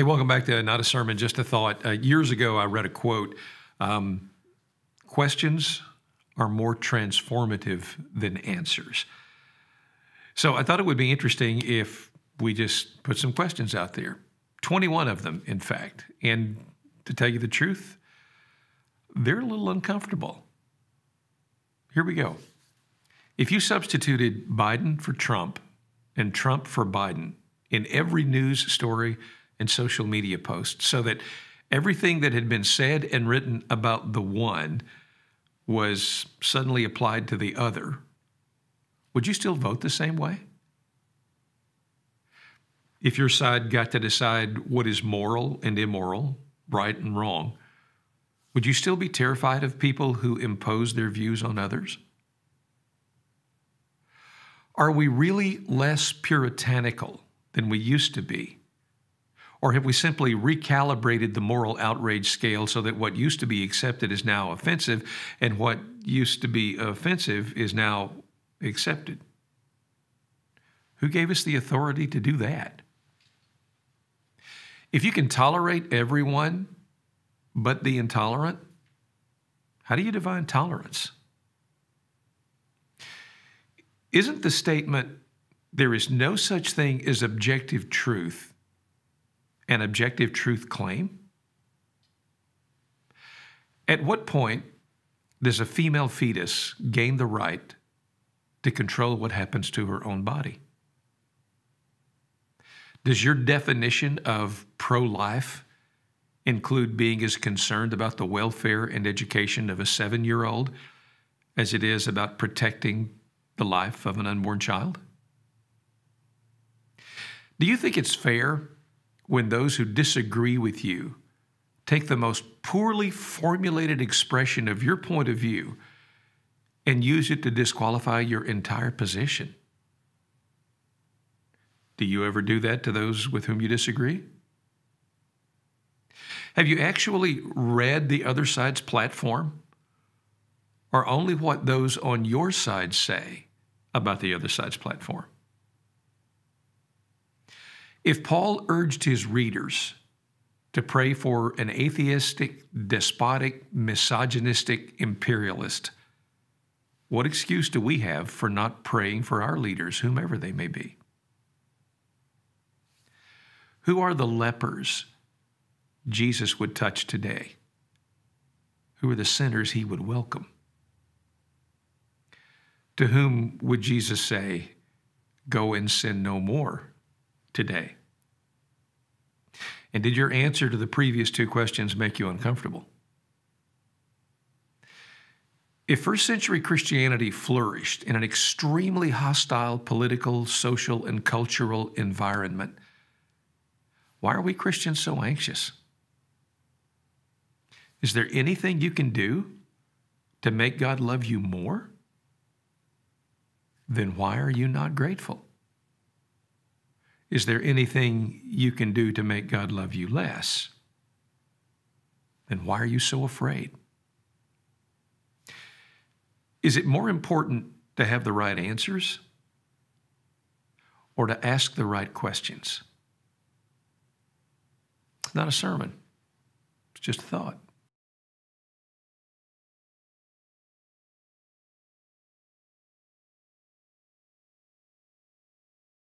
Hey, welcome back to Not a Sermon, Just a Thought. Uh, years ago, I read a quote um, Questions are more transformative than answers. So I thought it would be interesting if we just put some questions out there 21 of them, in fact. And to tell you the truth, they're a little uncomfortable. Here we go. If you substituted Biden for Trump and Trump for Biden in every news story, and social media posts so that everything that had been said and written about the one was suddenly applied to the other, would you still vote the same way? If your side got to decide what is moral and immoral, right and wrong, would you still be terrified of people who impose their views on others? Are we really less puritanical than we used to be or have we simply recalibrated the moral outrage scale so that what used to be accepted is now offensive and what used to be offensive is now accepted? Who gave us the authority to do that? If you can tolerate everyone but the intolerant, how do you define tolerance? Isn't the statement, there is no such thing as objective truth, an objective truth claim? At what point does a female fetus gain the right to control what happens to her own body? Does your definition of pro life include being as concerned about the welfare and education of a seven year old as it is about protecting the life of an unborn child? Do you think it's fair when those who disagree with you take the most poorly formulated expression of your point of view and use it to disqualify your entire position. Do you ever do that to those with whom you disagree? Have you actually read the other side's platform? Or only what those on your side say about the other side's platform? If Paul urged his readers to pray for an atheistic, despotic, misogynistic imperialist, what excuse do we have for not praying for our leaders, whomever they may be? Who are the lepers Jesus would touch today? Who are the sinners he would welcome? To whom would Jesus say, Go and sin no more? Today? And did your answer to the previous two questions make you uncomfortable? If first century Christianity flourished in an extremely hostile political, social, and cultural environment, why are we Christians so anxious? Is there anything you can do to make God love you more? Then why are you not grateful? Is there anything you can do to make God love you less? Then why are you so afraid? Is it more important to have the right answers or to ask the right questions? It's not a sermon, it's just a thought.